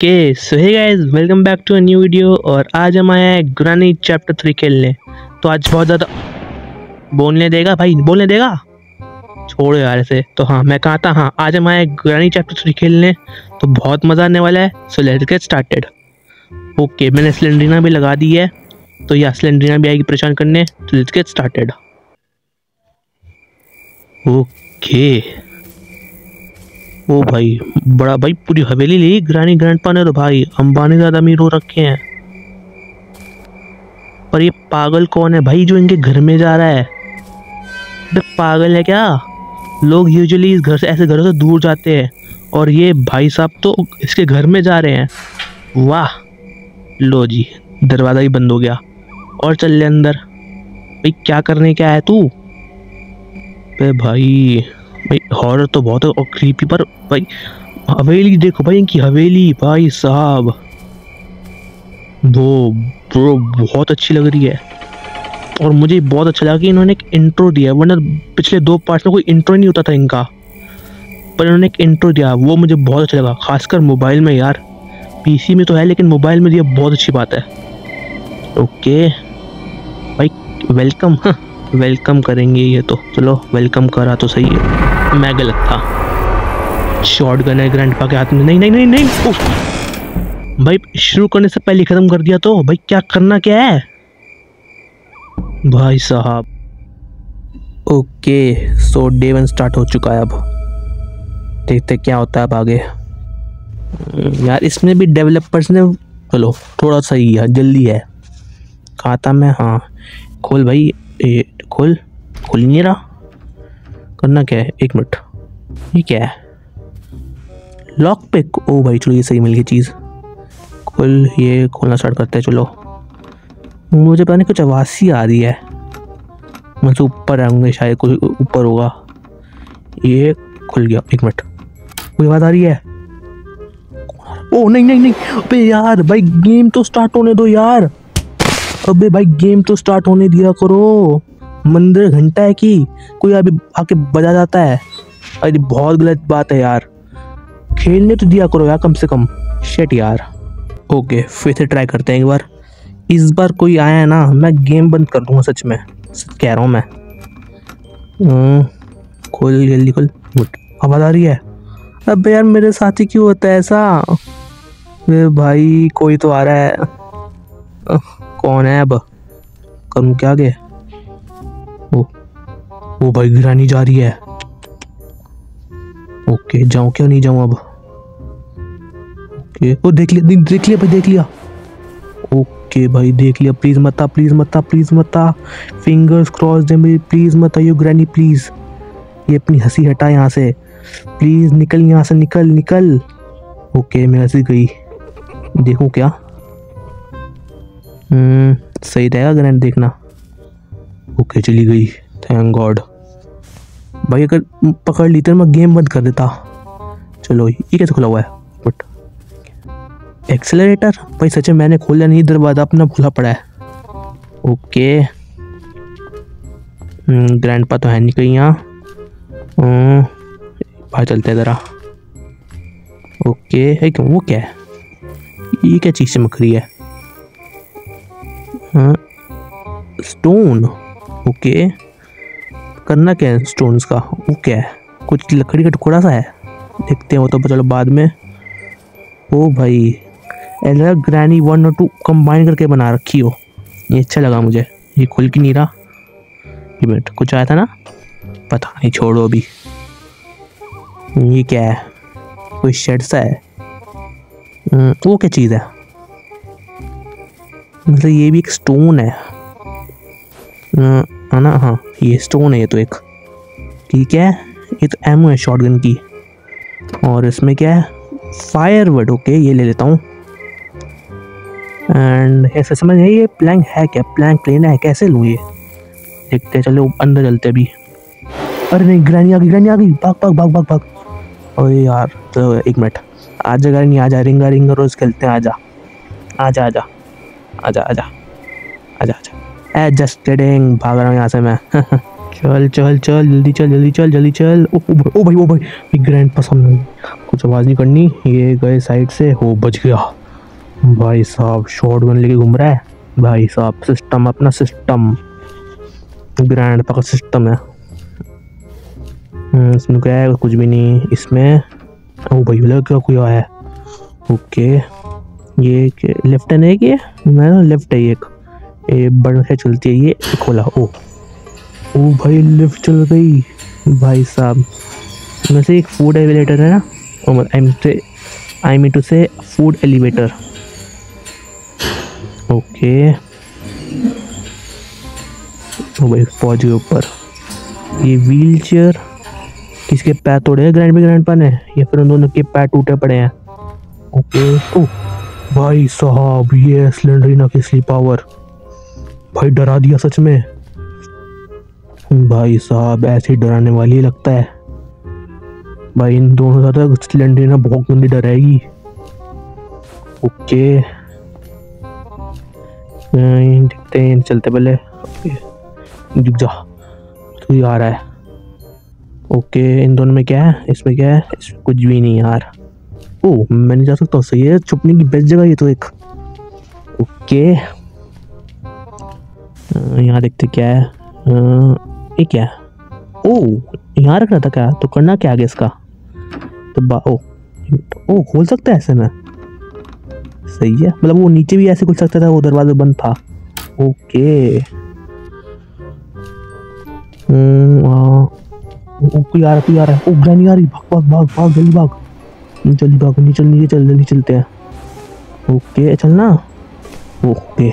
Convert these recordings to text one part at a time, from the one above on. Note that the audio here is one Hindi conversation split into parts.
Okay so hey guys welcome back to a new video और आज हम आए हैं गुरानी चैप्टर थ्री खेलने। तो आज बहुत ज़्यादा बोलने देगा भाई, बोलने देगा? छोड़ यार ऐसे तो हाँ मैं कहा था? हाँ आज हम आए गुरानी चैप्टर थ्री खेलने। तो बहुत मज़ा आने वाला है so let's get started okay मैंने सिलेंड्रीना भी लगा दी है। तो या सिलेंड्रीना भी आएगी परेशान करने। तो लेट्स गेट स्टार्टेड ओके ओ भाई, बड़ा भाई, पूरी हवेली ली, ग्रानी ग्रैंडपा ने तो भाई, अंबानी ज़्यादा अमीर हो रखे हैं। पर ये पागल कौन है भाई जो इनके घर में जा रहा है? बे पागल है क्या? लोग यूजुअली इस घर से, ऐसे घरों से दूर जाते हैं, और ये भाई साहब तो इसके घर में जा रहे हैं। वाह, लो जी, दरवाज़ा ही बंद हो गया। और चल ले अंदर। भाई, क्या करने क्या है तू? भाई भाई हॉरर तो बहुत है और क्रीपी पर भाई, हवेली देखो भाई इनकी, हवेली, भाई साहब। वो ब्रो बहुत अच्छी लग रही है। और मुझे बहुत अच्छा लगा कि इन्होंने एक इंट्रो दिया, वरना पिछले दो पार्ट्स में कोई इंट्रो नहीं होता था इनका। पर इन्होंने एक इंट्रो दिया, वो मुझे बहुत अच्छा लगा, खासकर मोबाइल में यार। पीसी में तो है, लेकिन मोबाइल में दिया बहुत अच्छी बात है। ओके। भाई वेलकम वेलकम करेंगे ये तो। चलो वेलकम करा तो सही है। मैं गलत था। शॉर्ट गन है ग्रैंड के हाथ में। नहीं नहीं नहीं नहीं। उफ। भाई शुरू करने से पहले ख़त्म कर दिया तो। भाई क्या करना क्या है? भाई साहब। Okay so day one start हो चुका है अब। देखते क्या होता है अब आगे। यार इसमें भी डेवलपर्स ने चलो थोड़ा सा ही है जल्दी है। कहा था मैं हाँ। खोल भाई ए, खोल। खोल नहीं रहा। करना क्या है? एक मिनट। ये क्या है? लॉक पिक ओ भाई, चलो ये सही मिल गई चीज़। खोल, ये खोलना स्टार्ट करते हैं, चलो। मुझे पता नहीं कुछ आवाज़ सी आ रही है। मुझे ऊपर आऊँगे, शायद कोई ऊपर होगा। ये खुल गया। एक मिनट। कोई आवाज़ आ रही है? ओ, नहीं नहीं नहीं। अबे यार, भाई गेम तो स्टार्ट होने दो यार। अबे भाई गेम तो स्टार्ट होने दिया करो। मंदिर घंटा है कि कोई अभी आके बजा जाता है? अरे बहुत गलत बात है यार। खेलने तो दिया करो यार कम से कम। शेट यार। ओके फिर से ट्राई करते हैं एक बार। इस बार कोई आया है ना मैं गेम बंद कर दूँगा सच में। सच कह रहा हूँ मैं। हम्म, खोल जल्दी खोल। गुड आवाज़ आ रही है? अब यार मेरे साथ क्यों होता है ऐसा? अबे भाई कोई तो आ रहा है। कौन है अब? करूँ क्या आगे? ओ ओ भाई गिरानी जा रही है। ओके, जाऊँ क्या नहीं जाऊँ अब? ओके, ओ देख लिया देख- लिया भाई, देख लिया। ओके भाई, देख लिया प्लीज़ मत आ प्लीज़ मत आ प्लीज़ मत आ। फिंगर्स क्रॉस दे मेरी प्लीज़ मत आइयो ग्रैनी प्लीज़ ये अपनी हँसी हटा यहाँ से। प्लीज़ निकल यहाँ से, निकल निकल। ओके, मैं हँसी गई। देखूँ क्या? हम्म सही रहेगा ग्रैंड देखना। ओके चली गई। थैंक गॉड भाई अगर पकड़ ली तो मैं गेम बंद कर देता। चलो ये कैसे खुला हुआ है? बट एक्सेलरेटर भाई सच मैंने खोला नहीं दरवाज़ा अपना खुला पड़ा है। ओके ग्रैंड पा तो है नहीं कहीं यहाँ। हम्म, बाहर चलते हैं ज़रा। ओके है क्यों? वो क्या है? ये क्या चीज़ चमक रही है? हाँ स्टोन ओके। करना क्या है स्टोन्स का? वो क्या है? कुछ लकड़ी का टुकड़ा सा है? देखते हैं वो तो चलो बाद में। ओ भाई ऐसा ग्रैनी वन और टू कंबाइन करके बना रखी हो। ये अच्छा लगा मुझे। ये खुल की नहीं रहा। ये मिनट कुछ आया था ना? पता नहीं छोड़ो अभी। ये क्या है? कोई शेड सा है? हम्म, वो क्या चीज़ है? मतलब ये भी एक स्टोन है। अ, है ना हाँ ये स्टोन है ये तो एक। ठीक है ये तो एमओ है शॉटगन की। और इसमें क्या है? फायर वर्ड ओके ये ले लेता हूँ। एंड ऐसा समझ नहीं ये प्लैंक है क्या? प्लैंक प्लेन है, कैसे लूँ ये? देखते हैं, चलो, अंदर चलते अभी। अरे नहीं, ग्रैनी आ गई, ग्रैनी आ गई। भाग भाग भाग भाग भाग। अरे यार तो एक मिनट। आजा ग्रैनी आजा रिंगा रिंगा रोज खेलते हैं आ जा आ जा आ जा आ जा आ आजा। ए जस्ट किडिंग भाग रहा हूँ यहाँ से मैं। चल चल चल जल्दी चल जल्दी चल जल्दी चल। ओ, ओ, भाई, ओ भाई ओ भाई। ग्रैंड पसंद नहीं कुछ आवाज़ नहीं करनी। ये गए साइड से। हो बच गया। भाई साहब शॉर्ट गन लेके घूम रहा है? भाई साहब सिस्टम अपना सिस्टम ग्रैंड का सिस्टम है। हम्म, इसमें क्या है? कुछ भी नहीं। इसमें ओ भाई लग क्या कोई आया। है ओके। ये लेफ़्ट है नहीं कि मैं लेफ़्ट है ये एक। बटन से चलती है ये। खोला, ओ। ओ भाई लिफ्ट चल गई। भाई साहब में से एक फ़ूड एलिवेटर है ना? आई मीन से आई मीन टू से फ़ूड एलिवेटर ओके ओ भाई, पहुँच गए ऊपर। ये व्हील चेयर किसके पैर तोड़े हैं? ग्रैंड ग्रैंड पा ने? या फिर उन दोनों के पैर टूटे पड़े हैं? ओके ओ। भाई साहब, ये सिलेंडरीना की असली पावर भाई डरा दिया सच में। भाई साहब, ऐसे ही डराने वाली लगता है। भाई इन दोनों ज़्यादा सिलेंडरीना बहुत गंदी डराएगी। ओके। देखते हैं, चलते पहले। रुक जा, तू ही आ रहा है। ओके, इन दोनों में क्या है? इसमें क्या है? इसमें कुछ भी नहीं यार। ओ मैं नहीं जा सकता सही है? छुपने की बेस्ट जगह ये तो एक। ओके। यहाँ देखते क्या है। ये क्या है? ओ, यहाँ रखना था क्या? तो करना क्या आगे इसका? तो बा, ओ ओ, खोल सकता है ऐसे में? सही है। मतलब वो नीचे भी ऐसे खुल सकता था, वो दरवाज़ा बंद था। ओके। कोई आ रहा, कोई आ रहा है। ओ ग्रैनी आ रही। भाग भाग भाग भाग, जल्दी भाग। भाग नीचे चल, जल्दी चलते हैं। ओके, चलना? ओके।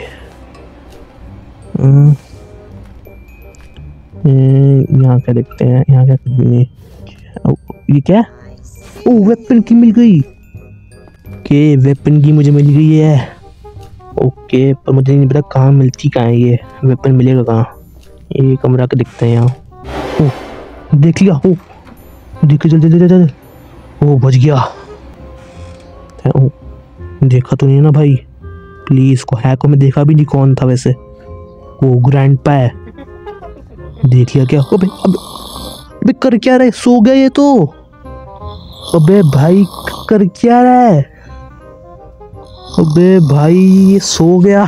यहाँ क्या देखते हैं, यहाँ क्या कुछ भी नहीं। ये क्या? ओ वेपन की मिल गई। ओके वेपन की मुझे मिल गई है। ओके पर मुझे नहीं पता कहाँ मिलती, कहाँ है ये। वेपन मिलेगा कहाँ? ये कमरा के दिखता है यहाँ। ओ, देख लिया, ओ। देख जल्दी जल्दी जल्दी ओ, बच गया। ओ, देखा तो नहीं ना भाई? प्लीज़ को हैक को मैं देखा भी नहीं कौन था वैसे। वो ग्रैंड पा देख लिया क्या? अबे अबे अबे, कर क्या रहे सो गए ये तो। अबे, भाई, कर क्या रहा है? अबे, भाई, ये सो गया।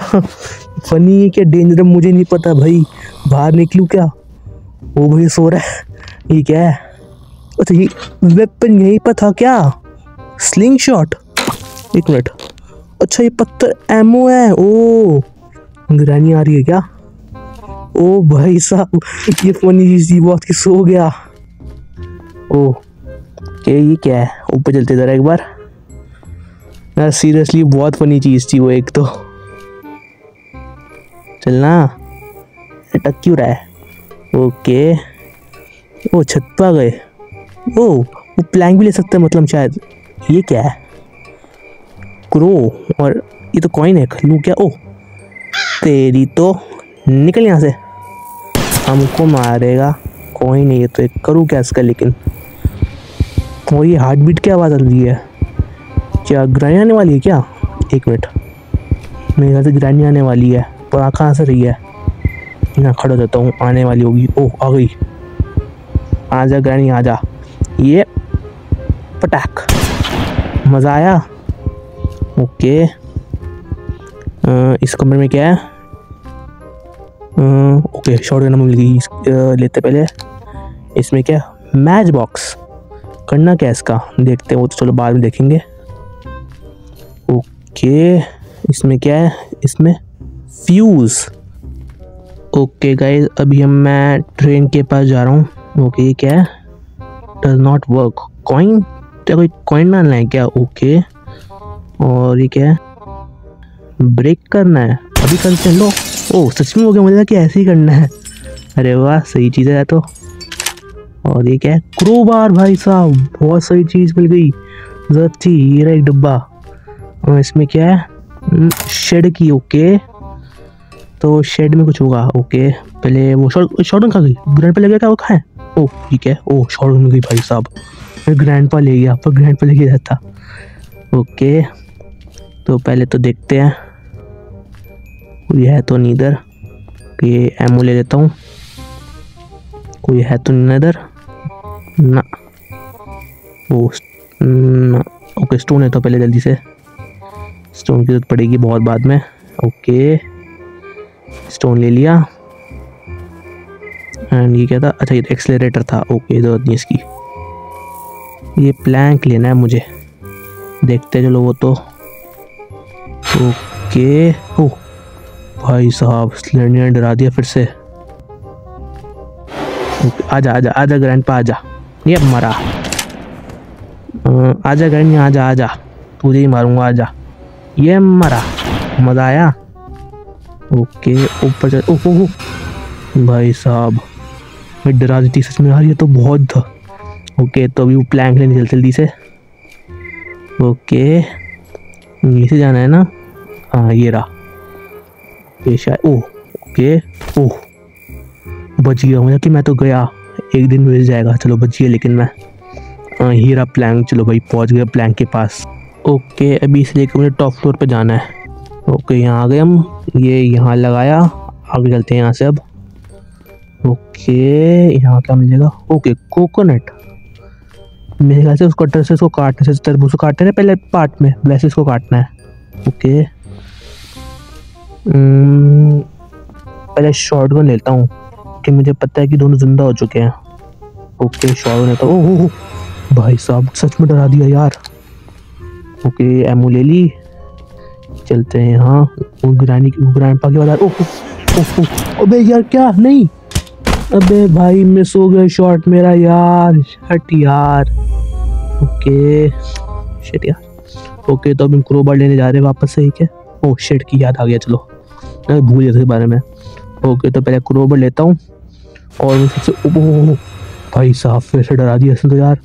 फनी है क्या? डेंजर, मुझे नहीं पता भाई। बाहर निकलूं क्या? वो भाई, सो रहा है। ये क्या है? अच्छा ये वेपन यहीं पर था क्या? स्लिंग शॉट एक मिनट। अच्छा ये पत्थर एमओ है। ओ ग्रैनी आ रही है क्या? ओ भाई साहब, ये फनी थी बहुत की सो गया। ओ के ये क्या है? ऊपर चलते जरा एक बार। यार सीरियसली बहुत फनी चीज़ थी वो एक तो। चलना। अटक क्यों रहा है? ओके। ओ, छत पर गए। ओ, वो प्लैंक भी ले सकते हैं मतलब शायद। ये क्या है? क्रो और ये तो कॉइन है लू क्या? ओ, तेरी तो निकल यहाँ से। हमको मारेगा कोई नहीं है तो एक करूँ क्या इसका लेकिन? और ये हार्ट बीट क्या आवाज़ आ रही है। क्या ग्रानी आने वाली है क्या? एक मिनट मेरे ख्याल से ग्रानी आने वाली है पर आ कहाँ से रही है? यहाँ खड़ा हो जाता हूँ आने वाली होगी। ओह आ गई। आ जा ग्रानी आ जा। ये पटाख। मज़ा आया? ओके। आ, इस कमरे में क्या है? ओके शॉर्ट गन मिल गई लेते पहले। इसमें क्या? मैच बॉक्स करना क्या इसका? देखते हैं, वो तो चलो बाद में देखेंगे। ओके इसमें क्या है? इसमें फ्यूज़ ओके गाइस अभी हम मैं ट्रेन के पास जा रहा हूँ। ओके ये क्या है? डज नॉट वर्क कॉइन क्या कोई कॉइन डालना है क्या? ओके और ये क्या है? ब्रेक करना है। अभी करते हैं, लो। ओ सच में हो गया मुझे कि ऐसे ही करना है। अरे वाह सही चीज़ है तो। और ये क्या है? क्रोबार भाई साहब बहुत सही चीज़ मिल गई। ज़रूरत थी ये रहा एक डब्बा। और इसमें क्या है? शेड हम्म, की ओके तो शेड में कुछ होगा ओके पहले वो शॉर्ट शॉर्ट खा गई? ग्रैंड पे क्या? वो खाए? ओह ठीक है? ओह शॉर्ट गई भाई साहब। फिर ग्रैंड पा ले गया पर ग्रैंड पे ले गया था। ओके तो पहले तो देखते हैं। कोई है तो नहीं इधर। ये एमओ ले लेता हूँ। कोई है तो नहीं इधर। ना। वो ना। ओके स्टोन है तो पहले जल्दी से। स्टोन की ज़रूरत पड़ेगी बहुत बाद में। ओके स्टोन ले लिया। एंड ये क्या था? अच्छा ये एक्सलेटर था। ओके ज़रूरत नहीं इसकी। ये प्लैंक लेना है मुझे। देखते चलो वो तो। ओके भाई साहब स्लेंडर डरा दिया फिर से। आजा आजा आजा ग्रैंड पा आजा। ये मरा। आजा ग्रैंड आजा आजा। तुझे ही मारूँगा, आजा। ये मरा। मज़ा आया? ओके, ऊपर चल ओहो भाई साहब, मैं डरा दी थी सच में यार, ये तो बहुत था। ओके तो अभी वो प्लैंक लेने चल, जल्दी से। ओके, यहीं से जाना है ना? हाँ ये रहा। ये शायद ओह ओके ओह बच गया मुझे कि मैं तो गया। एक दिन मिल जाएगा। चलो बच गया लेकिन मैं हाँ हीरा प्लैंक चलो भाई, पहुँच गया प्लैंक के पास। ओके अभी इसलिए लेकर मुझे टॉप फ्लोर पे जाना है। ओके यहाँ आ गए हम। ये यहाँ लगाया। आगे चलते हैं यहाँ से अब। ओके यहाँ क्या मिलेगा? ओके कोकोनट मेरे ख्याल से उसको कटर से इसको काटने से तरबूज को काटते हैं पहले पार्ट में, वैसे इसको काटना है। ओके पहले शॉर्ट गन लेता हूँ, कि मुझे पता है कि दोनों ज़िंदा हो चुके हैं। ओके शॉर्ट गन लेता हूँ। भाई साहब, सच में डरा दिया यार। ओके एमओ ले ली। चलते हैं यहाँ ग्रानी ग्रैंड पा के बाद ओह ओह अबे यार, क्या? नहीं। अबे भाई मिस हो गया शॉट मेरा यार। हट यार। ओके शिट यार। ओके तो अब हम क्रोबार लेने जा रहे हैं वापस से ठीक है ओह शिट की याद आ गया, चलो। मैं भूल गया बारे में। ओके तो पहले क्रोबर लेता हूँ। और मैं सबसे भाई साहब फिर से डरा दिया इसने तो यार।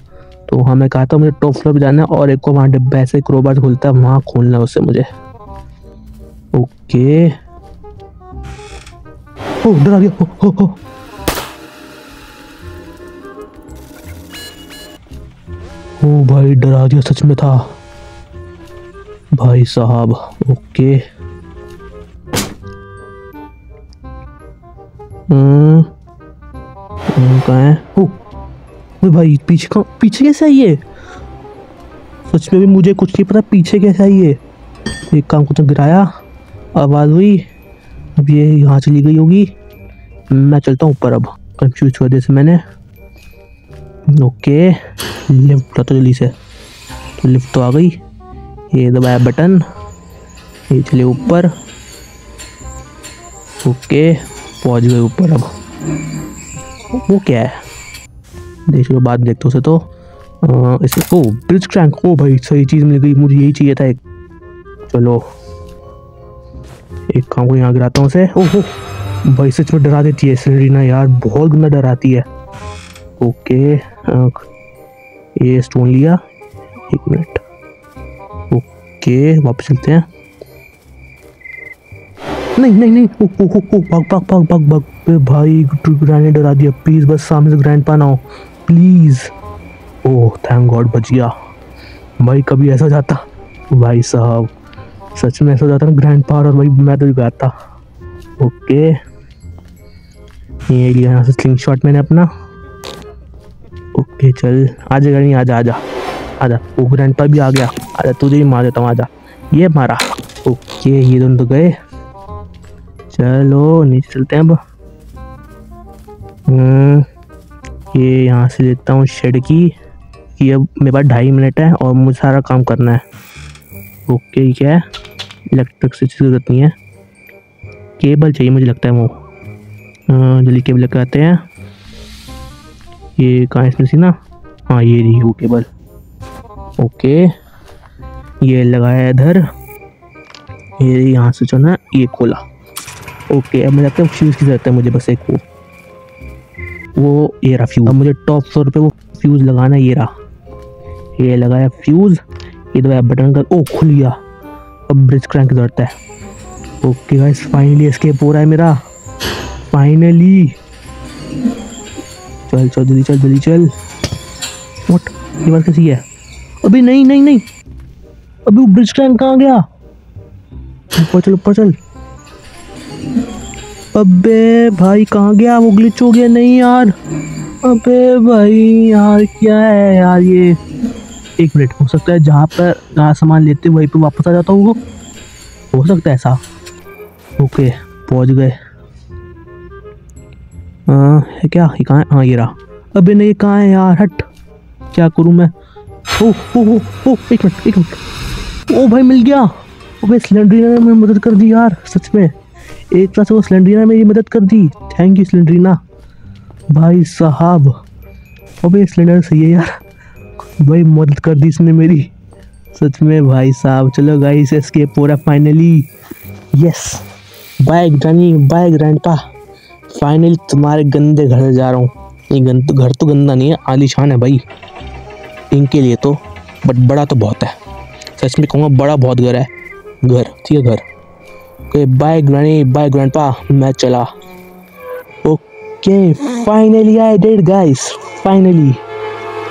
तो वहाँ मैं कहा था मुझे टॉप फ्लोर पे जाना है और एक को वहाँ डिब्बा ऐसे क्रोबार खुलता है वहाँ खोलना है उससे मुझे। ओके ओ डरा गया ओ, ओ, ओ। ओ भाई डरा दिया सच में था। भाई साहब ओके कहाँ है? ओ भाई, पीछे का पीछे कैसे आई है? सच में भी मुझे कुछ नहीं पता पीछे कैसे आई है। एक काम को तो गिराया। आवाज़ हुई। अब ये यहाँ चली गई होगी। मैं चलता हूँ ऊपर अब। कंफ्यूज कर दिया से मैंने। ओके लिफ्ट तो जल्दी से। तो लिफ्ट तो आ गई। ये दबाया बटन ये चले ऊपर। ओके पहुँच गए ऊपर अब। वो क्या है? देख लो, बाद देखते उसे तो। इसे, ओ, ब्रिज क्रैंक। ओ भाई, सही चीज़ मिल गई। मुझे यही चाहिए था एक। चलो। एक काम को यहाँ गिराता हूँ उसे। ओहो, भाई, सच में डरा देती है सेरेना यार। बहुत गंदा डराती है। ओके ये स्टोन लिया। एक मिनट। ओके, वापस चलते हैं। नहीं नहीं नहीं, ओ ओ ओ ओ, भाग भाग भाग भाग भाग। भाई ग्रैंड ने डरा दिया। प्लीज़ बस सामने से ग्रैंड पाना हो। प्लीज़ ओह थैंक गॉड बच गया। भाई, कभी ऐसा जाता? भाई साहब, सच में ऐसा जाता ना ग्रैंड पावर और भाई, मैं तो गया था। ओके। ये लिया यहाँ से स्लिंग शॉट मैंने अपना। ओके, चल। आ जाएगा नहीं आजा आजा। आजा। वो ग्रैंड पर भी आ गया। आजा, तुझे ही मार देता हूँ, आजा। ये मारा। ओके, ये दोनों तो गए। चलो नीचे चलते हैं अब। हम्म, ये यहाँ से लेता हूँ शेड की। कि अब मेरे पास ढाई मिनट है और मुझे सारा काम करना है। ओके क्या है। इलेक्ट्रिक से की ज़रूरत नहीं है। केबल चाहिए मुझे लगता है वो। जल्दी केबल आते हैं। ये कहाँ इसमें सी ना? हाँ ये रही वो केबल ओके ये लगाया इधर। ये यहाँ से जो ना ये खोला। ओके, अब मुझे लगता है फ्यूज़ की ज़रूरत है मुझे बस एक वो। वो ये रहा फ्यूज़ अब मुझे टॉप फ्लोर पे वो फ्यूज़ लगाना ये रहा। ये लगाया फ्यूज़ ये दबाया बटन कर ओ, खुल गया। अब ब्रिज क्रैंक की ज़रूरत है। ओके गाइस फाइनली एस्केप हो रहा है मेरा। फाइनली चल चल, जल्दी चल जल्दी चल। व्हाट ये बात कैसी है? अभी नहीं नहीं नहीं। अभी वो ब्रिज क्रैंक कहाँ गया? ऊपर चल ऊपर चल। अबे भाई, कहाँ गया? वो ग्लिच हो गया। नहीं यार। अबे भाई, यार क्या है यार ये? एक मिनट हो सकता है जहाँ पर जहाँ सामान लेते वहीं पे वापस आ जाता हूँ। वो हो सकता है ऐसा। ओके, पहुँच गए। हाँ है क्या? ये कहाँ है? हाँ ये रहा। अबे नहीं कहाँ है यार? हट। क्या करूँ मैं? ओ ओ ओ ओ एक मिनट एक मिनट ओ भाई, मिल गया। अबे सिलेंडरीना ने मेरी मदद कर दी यार, सच में। एक तरह से वो सिलेंडरीना मेरी मदद कर दी। Thank you सिलेंडरीना। भाई साहब, अबे सिलेंडर सही है यार। भाई मदद कर दी इसने मेरी। सच में भाई साहब, चलो गाइस एस्केप हो रहा finally yes bye granny bye grandpa finally तुम्हारे गंदे घर जा रहा हूँ। ये गंद, घर तो गंदा नहीं है, आलीशान है भाई। इनके लिए तो बट बड़ा तो बहुत है। सच में कहूँगा, बड़ा बहुत घर है। घर, ठीक है, घर। Okay bye granny bye grandpa मैं चला। Okay finally I did guys finally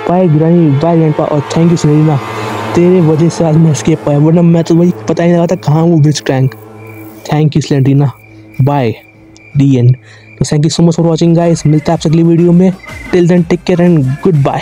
bye granny bye grandpa और थैंक यू सुनीना तेरे वजह से आज मैं एस्केप पाया, वरना मैं तो वही पता ही नहीं लगा था कहाँ हूँ ब्रिज क्रैंक थैंक यू सिलेंडरीना बाय डी एन तो thank you so much for watching guys मिलता है आपसे अगली वीडियो में। Till then take care and goodbye